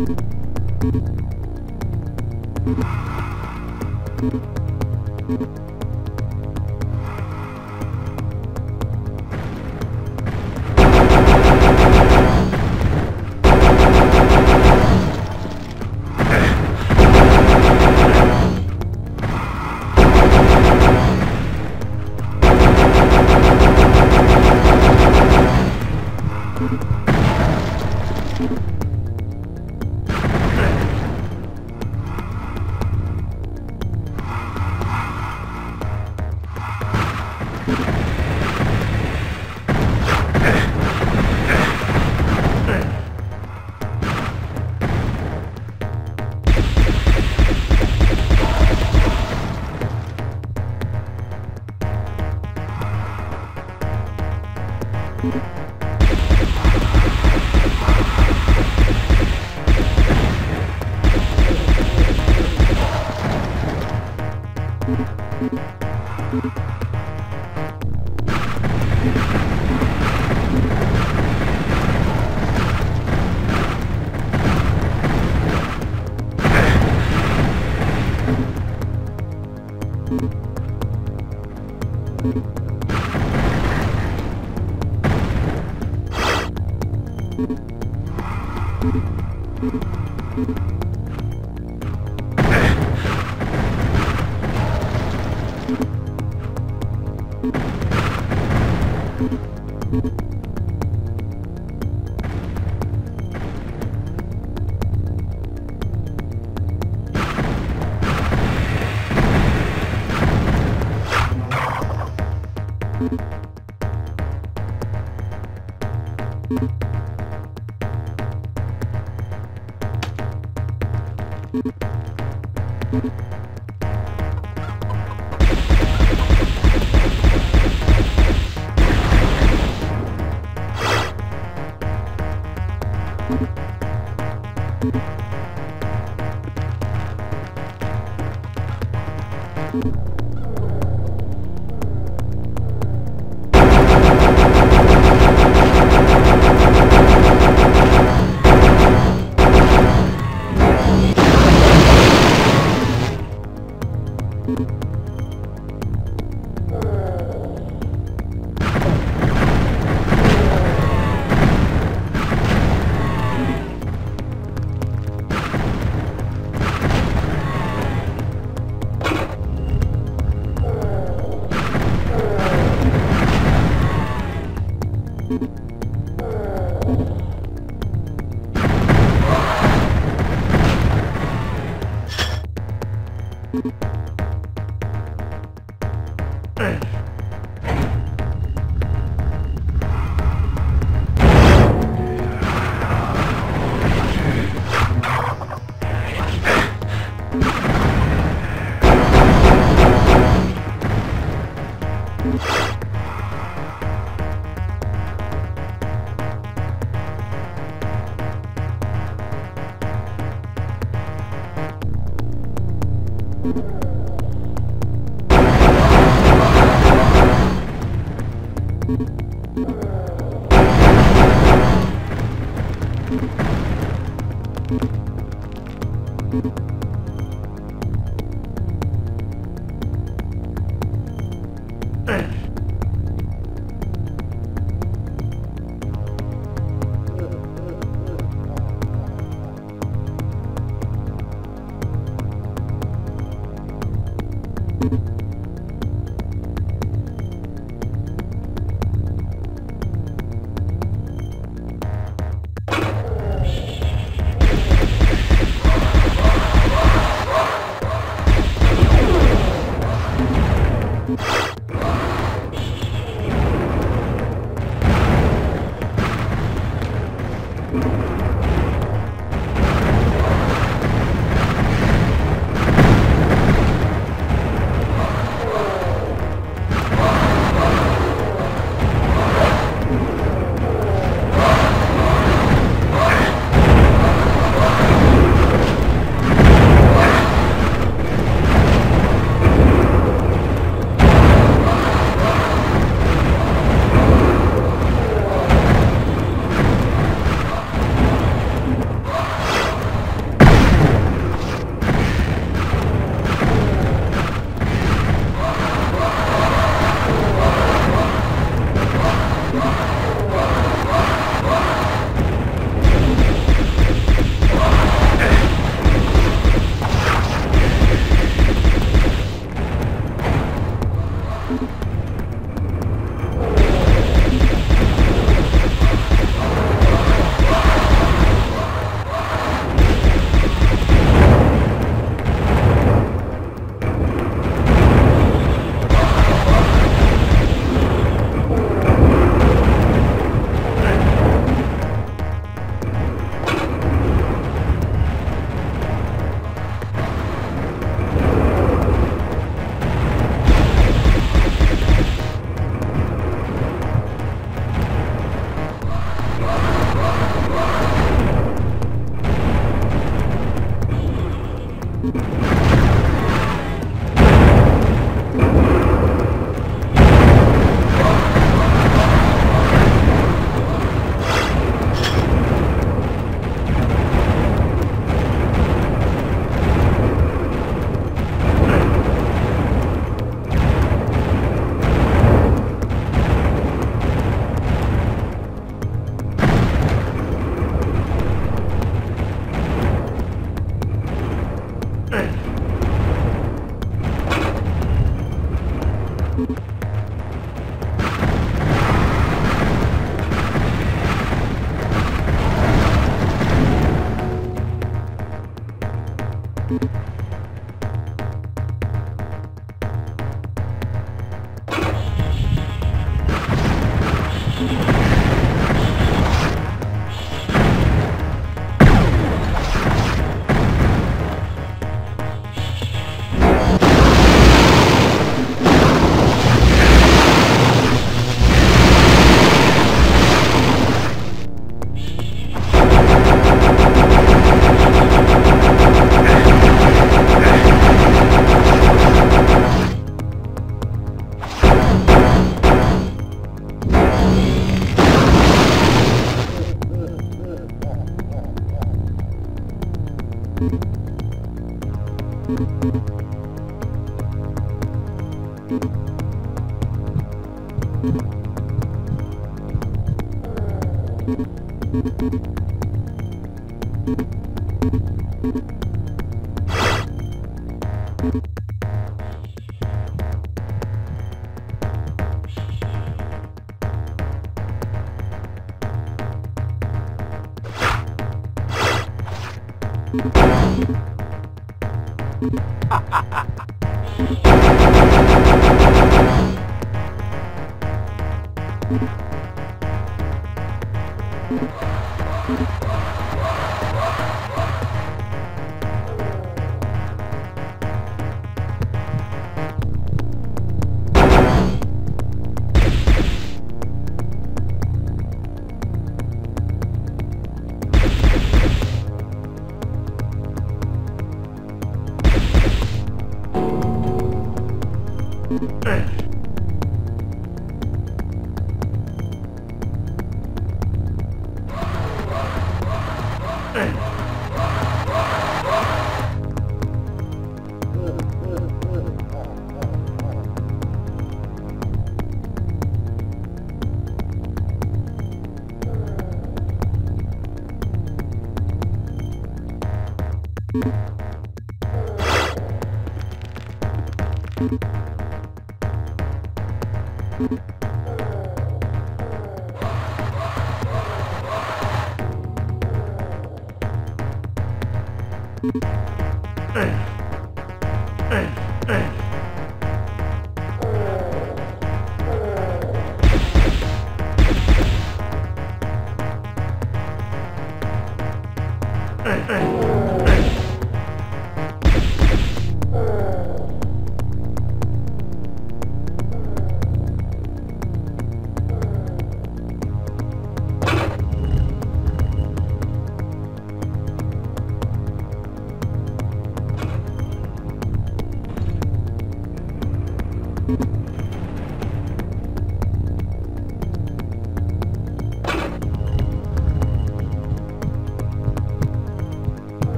you you you